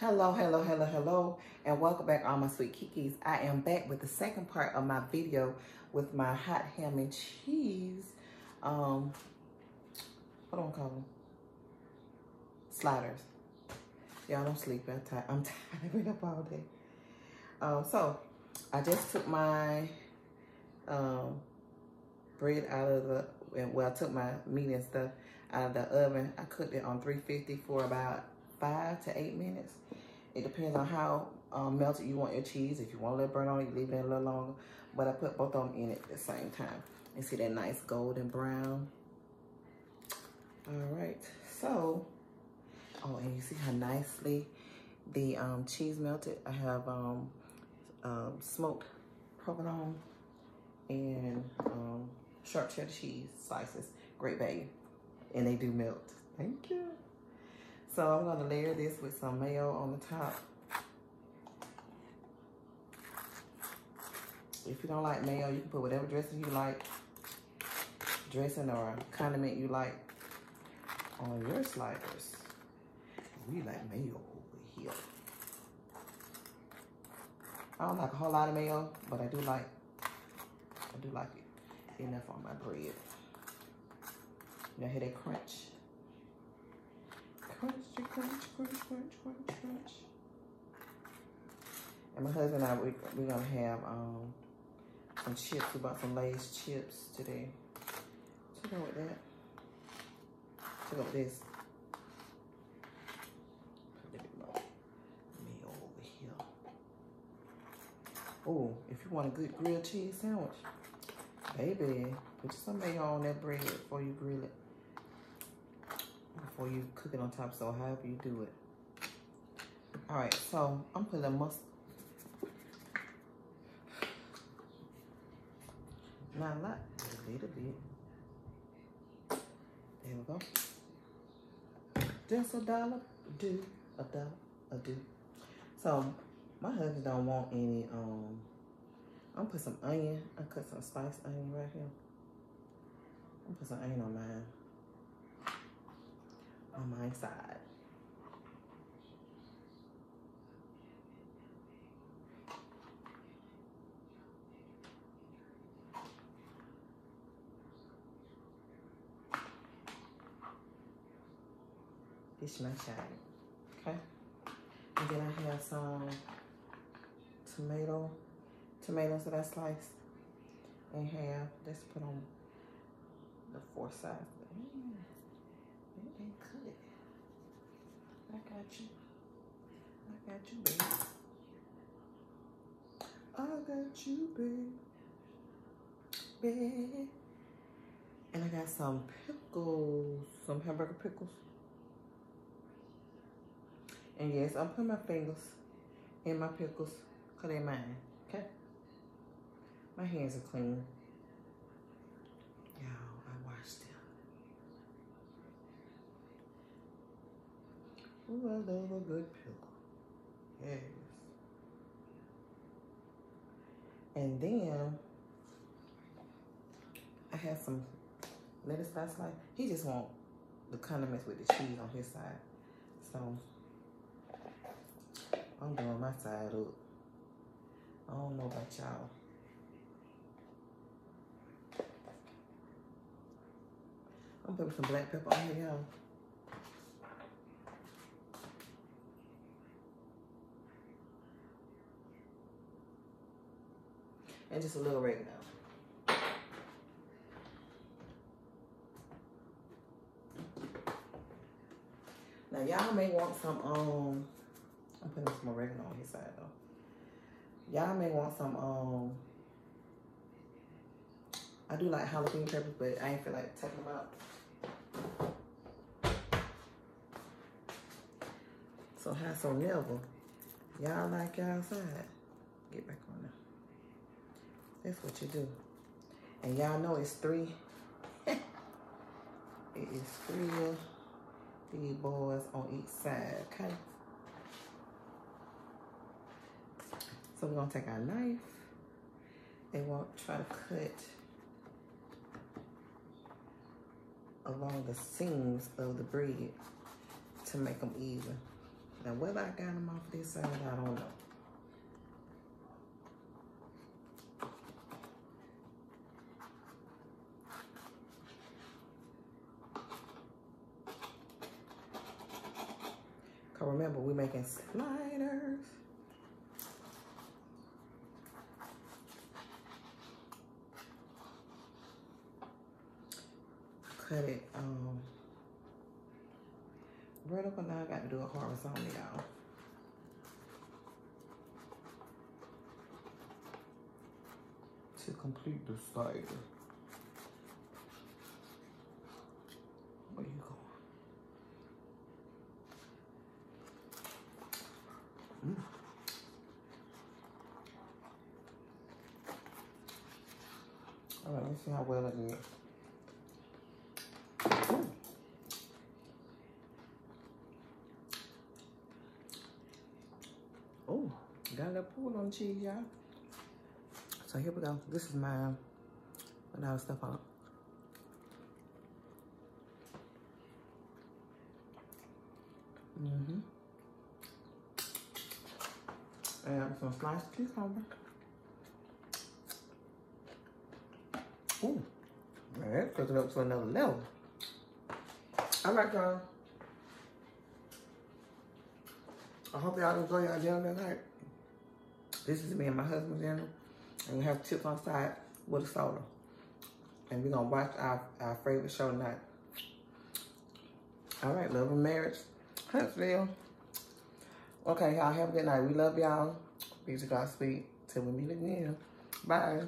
Hello, hello, hello, hello, and welcome back all my sweet KeeKees. I am back with the second part of my video with my hot ham and cheese. Um, what do I call them? Sliders. Y'all don't sleep. I'm tired. I'm tired. I've up all day. Um, so I just took my um bread out of the well, I took my meat and stuff out of the oven. I cooked it on 350 for about five to eight minutes. It depends on how um, melted you want your cheese. If you want to let it burn on, you leave it a little longer. But I put both of them in at the same time. You see that nice golden brown. All right, so, oh, and you see how nicely the um, cheese melted. I have um, um, smoked provolone and um, sharp cheddar cheese slices. Great value. And they do melt. Thank you. So I'm going to layer this with some mayo on the top. If you don't like mayo, you can put whatever dressing you like, dressing or condiment you like on your sliders. We like mayo over here. I don't like a whole lot of mayo, but I do like, I do like it enough on my bread. You hear that crunch? Crunch, crunch, crunch, crunch, crunch, crunch. And my husband and I, we, we're going to have um, some chips. We bought some Lay's chips today. Check out with that. More meal over here. Oh, if you want a good grilled cheese sandwich, baby, put some mayo on that bread before you grill it before you cook it on top, so however you do it. All right, so I'm putting mustard. Not a lot, a little bit. There we go. Just a dollar, do, a dollar, a do. So my husband don't want any, um, I'm put some onion. I cut some sliced onion right here. I'm put some onion on mine on my side. This my shine, okay? And then I have some tomato, tomatoes that I sliced in half. Let's put on the four sides. I got you. I got you, babe. I got you, babe. Babe. And I got some pickles, some hamburger pickles. And yes, I'm putting my fingers in my pickles because they're mine, okay? My hands are clean. Ooh, I love a good pickle. Yes. And then I have some lettuce last night. He just want the condiments with the cheese on his side. So I'm doing my side up. I don't know about y'all. I'm putting some black pepper on here, y'all. And just a little oregano. Now y'all may want some, um, I'm putting some oregano on his side though. Y'all may want some, um, I do like jalapeno peppers, but I ain't feel like taking them out. So have so never. Y'all like y'all side. Get back on there. That's what you do. And y'all know it's three. it is three of these boys on each side, okay? So we're gonna take our knife and we'll try to cut along the seams of the bread to make them even. Now whether I got them off this side, I don't know. Cause remember, we're making sliders. Cut it um vertical now I got to do a horizontal y'all. To complete the slider. Where you going? Mm. All right, let's see how well it is. Oh, got a little pool on cheese, y'all. So here we go. This is my banana stuff on. Mm-hmm. And some sliced cucumber. Ooh, man, that's cooking up to another level. All right, y'all. I hope y'all enjoy y'all dinner tonight. This is me and my husband's dinner. And we have chips on side with a soda. And we're going to watch our, our favorite show tonight. All right, love and marriage. Huntsville. Okay, y'all have a good night. We love y'all. Peace to God speak. Till we meet again. Bye.